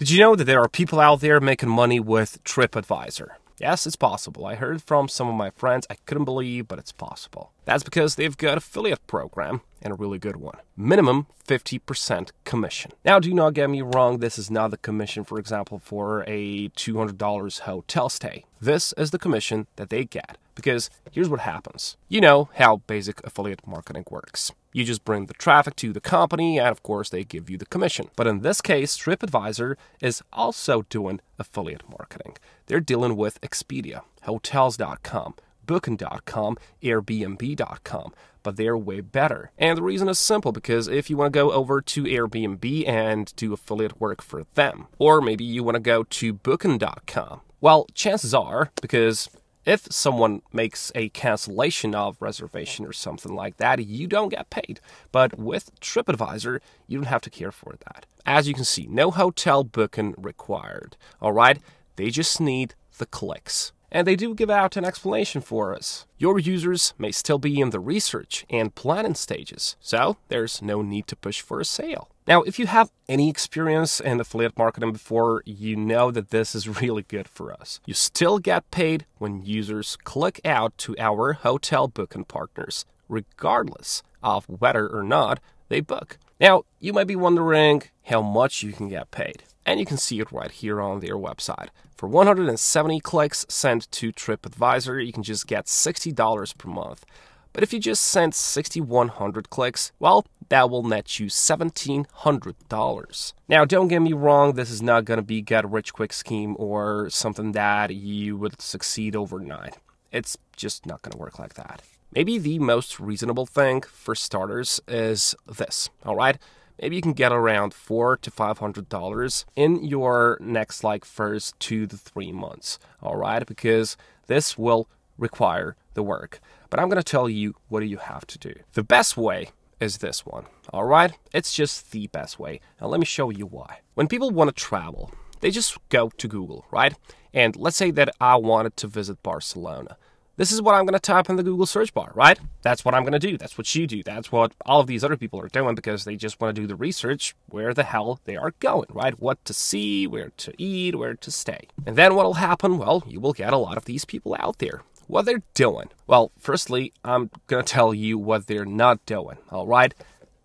Did you know that there are people out there making money with TripAdvisor? Yes, it's possible. I heard from some of my friends. I couldn't believe, but it's possible. That's because they've got affiliate program and a really good one. Minimum 50% commission. Now, do not get me wrong, this is not the commission, for example, for a $200 hotel stay. This is the commission that they get because here's what happens. You know how basic affiliate marketing works. You just bring the traffic to the company, and of course, they give you the commission. But in this case, TripAdvisor is also doing affiliate marketing. They're dealing with Expedia, Hotels.com, Booking.com, Airbnb.com, but they're way better. And the reason is simple because if you want to go over to Airbnb and do affiliate work for them, or maybe you want to go to Booking.com, well, chances are, because if someone makes a cancellation of reservation or something like that, you don't get paid. But with TripAdvisor, you don't have to care for that. As you can see, no hotel booking required. All right? They just need the clicks. And they do give out an explanation for us. Your users may still be in the research and planning stages, so there's no need to push for a sale. Now, if you have any experience in affiliate marketing before, you know that this is really good for us. You still get paid when users click out to our hotel booking partners, regardless of whether or not they book. Now, you might be wondering how much you can get paid, and you can see it right here on their website. For 170 clicks sent to TripAdvisor, you can just get $60 per month. But if you just send 6,100 clicks, well, that will net you $1,700. Now, don't get me wrong, this is not going to be get rich quick scheme or something that you would succeed overnight. It's just not going to work like that. Maybe the most reasonable thing for starters is this, all right? Maybe you can get around four to five hundred dollars in your next like first two to three months, all right? Because this will require the work. But I'm going to tell you what do you have to do. The best way is this one. All right? It's just the best way. Now let me show you why. When people want to travel, they just go to Google, right? And let's say that I wanted to visit Barcelona. This is what I'm going to type in the Google search bar, right? That's what I'm going to do. That's what you do. That's what all of these other people are doing because they just want to do the research where the hell they are going, right? What to see, where to eat, where to stay. And then what will happen? Well, you will get a lot of these people out there what they're doing. Well, firstly, I'm to tell you what they're not doing, all right?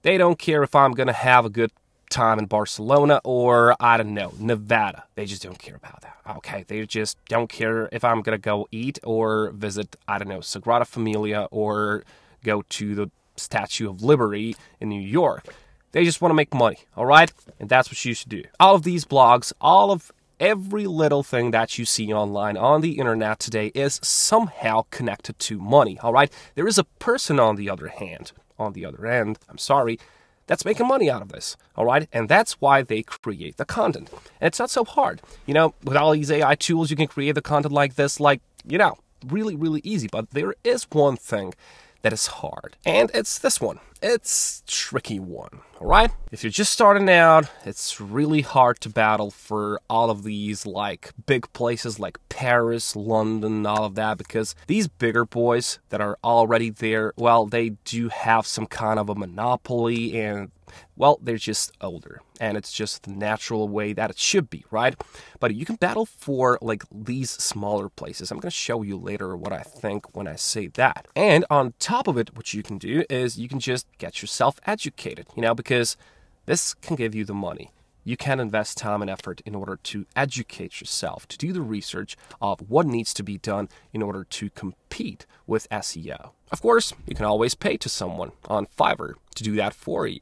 They don't care if I'm to have a good time in Barcelona or, I don't know, Nevada. They just don't care about that, okay? They just don't care if I'm to go eat or visit, I don't know, Sagrada Familia or go to the Statue of Liberty in New York. They just want to make money, all right? And that's what you should do. All of these blogs, all of every little thing that you see online on the internet today is somehow connected to money, all right? There is a person on the other hand, on the other end, I'm sorry, that's making money out of this, all right? And that's why they create the content. And it's not so hard. You know, with all these AI tools, you can create the content like this, like, you know, really, really easy. But there is one thing that is hard. And it's this one. It's tricky one, all right? If you're just starting out, it's really hard to battle for all of these like big places like Paris, London, all of that because these bigger boys that are already there, well, they do have some kind of a monopoly and well, they're just older, and it's just the natural way that it should be, right? But you can battle for like these smaller places. I'm going to show you later what I think when I say that. And on top of it, what you can do is you can just get yourself educated, you know, because this can give you the money. You can invest time and effort in order to educate yourself, to do the research of what needs to be done in order to compete with SEO. Of course, you can always pay to someone on Fiverr to do that for you.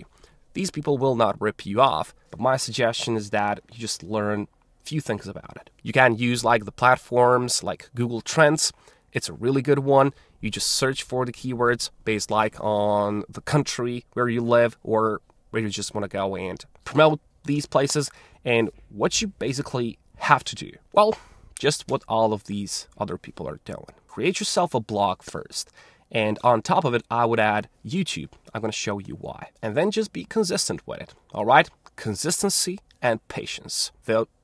These people will not rip you off, but my suggestion is that you just learn a few things about it. You can use like the platforms like Google Trends. It's a really good one. You just search for the keywords based like on the country where you live or where you just want to go and promote these places and what you basically have to do. Well, just what all of these other people are doing. Create yourself a blog first and on top of it, I would add YouTube. I'm going to show you why. And then just be consistent with it. All right? Consistency and patience.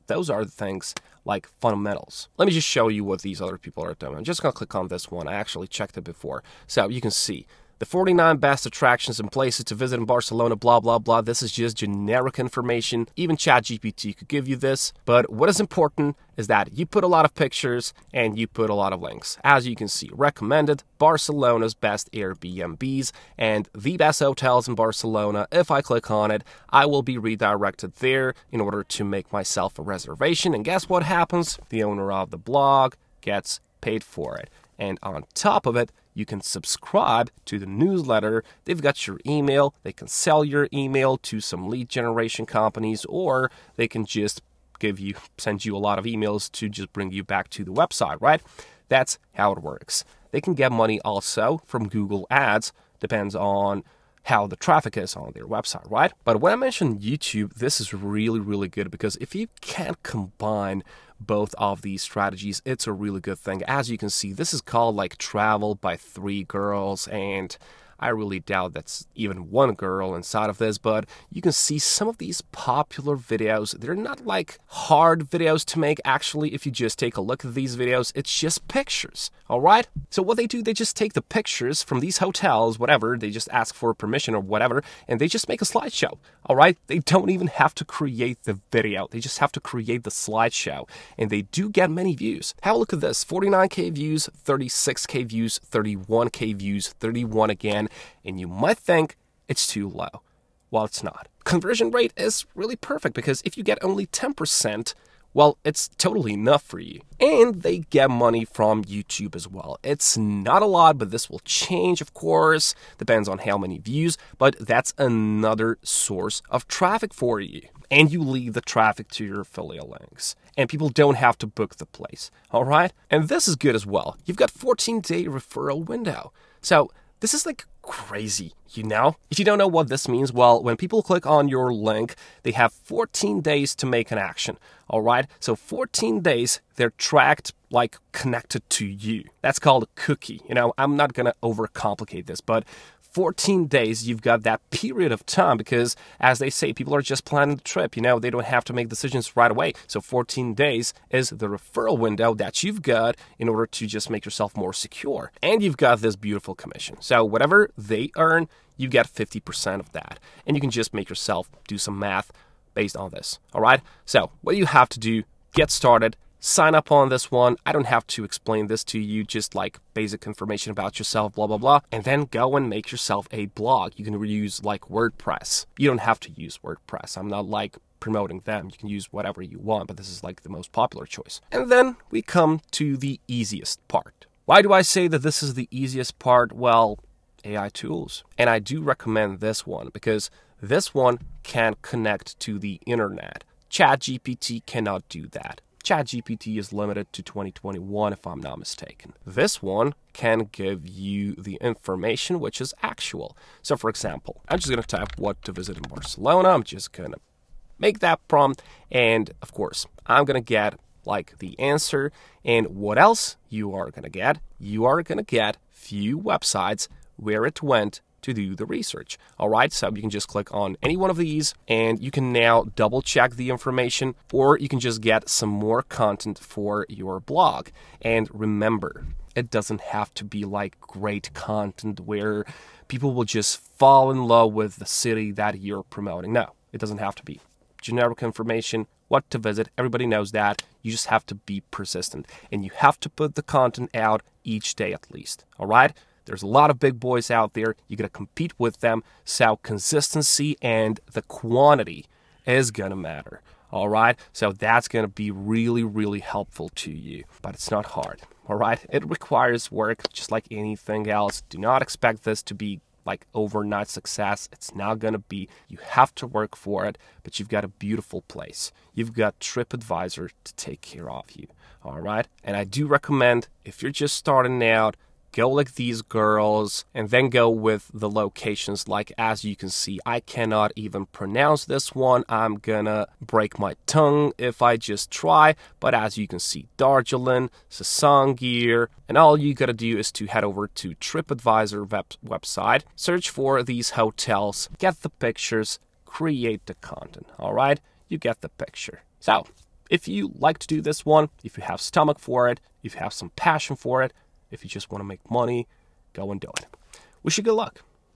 Those are the things like fundamentals. Let me just show you what these other people are doing. I'm just going to click on this one. I actually checked it before. So you can see the 49 best attractions and places to visit in Barcelona, blah, blah, blah. This is just generic information. Even ChatGPT could give you this. But what is important is that you put a lot of pictures and you put a lot of links. As you can see, recommended Barcelona's best Airbnbs and the best hotels in Barcelona. If I click on it, I will be redirected there in order to make myself a reservation. And guess what happens? The owner of the blog gets paid for it. And on top of it, you can subscribe to the newsletter. They've got your email. They can sell your email to some lead generation companies, or they can just give you send you a lot of emails to just bring you back to the website, right? That's how it works. They can get money also from Google Ads, depends on how the traffic is on their website, right? But when I mentioned YouTube, this is really, really good because if you can't combine both of these strategies, it's a really good thing. As you can see, this is called like Travel by Three Girls, and I really doubt that's even one girl inside of this, but you can see some of these popular videos. They're not like hard videos to make, actually, if you just take a look at these videos, it's just pictures, all right? So, what they do, they just take the pictures from these hotels, whatever, they just ask for permission or whatever, and they just make a slideshow, all right? They don't even have to create the video, they just have to create the slideshow, and they do get many views. Have a look at this 49k views, 36k views, 31k views, 31 again and you might think it's too low. Well, it's not. Conversion rate is really perfect because if you get only 10%, well, it's totally enough for you. And they get money from YouTube as well. It's not a lot, but this will change, of course. Depends on how many views, but that's another source of traffic for you. And you lead the traffic to your affiliate links. And people don't have to book the place. All right? And this is good as well. You've got 14 day referral window. So this is like crazy, you know? If you don't know what this means, well, when people click on your link, they have 14 days to make an action, all right? So 14 days, they're tracked like connected to you. That's called a cookie. You know, I'm not gonna overcomplicate this, but 14 days, you've got that period of time because, as they say, people are just planning the trip. You know, they don't have to make decisions right away. So, 14 days is the referral window that you've got in order to just make yourself more secure. And you've got this beautiful commission. So, whatever they earn, you get 50% of that. And you can just make yourself do some math based on this. All right. So, what you have to do? Get started sign up on this one. I don't have to explain this to you, just like basic information about yourself, blah, blah, blah. And then go and make yourself a blog. You can use like WordPress. You don't have to use WordPress. I'm not like promoting them. You can use whatever you want, but this is like the most popular choice. And then we come to the easiest part. Why do I say that this is the easiest part? Well, AI tools. And I do recommend this one because this one can connect to the internet. ChatGPT cannot do that. ChatGPT is limited to 2021, if I'm not mistaken. This one can give you the information which is actual. So, for example, I'm just going to type what to visit in Barcelona. I'm just going to make that prompt, and of course, I'm going to get like the answer. And what else you are going to get? You are going to get few websites where it went to do the research. All right, so you can just click on any one of these and you can now double check the information or you can just get some more content for your blog. And remember, it doesn't have to be like great content where people will just fall in love with the city that you're promoting. No, it doesn't have to be. Generic information, what to visit, everybody knows that. You just have to be persistent and you have to put the content out each day at least. All right? There's a lot of big boys out there. You got to compete with them. So consistency and the quantity is going to matter. All right. So that's going to be really, really helpful to you. But it's not hard. All right. It requires work just like anything else. Do not expect this to be like overnight success. It's not going to be. You have to work for it, but you've got a beautiful place. You've got TripAdvisor to take care of you. All right. And I do recommend if you're just starting out, go like these girls, and then go with the locations. Like, as you can see, I cannot even pronounce this one. I'm gonna break my tongue if I just try. But as you can see, Darjeeling, Sasangir, and all you gotta do is to head over to TripAdvisor web- website, search for these hotels, get the pictures, create the content. All right, you get the picture. So, if you like to do this one, if you have stomach for it, if you have some passion for it, if you just want to make money, go and do it. Wish you good luck.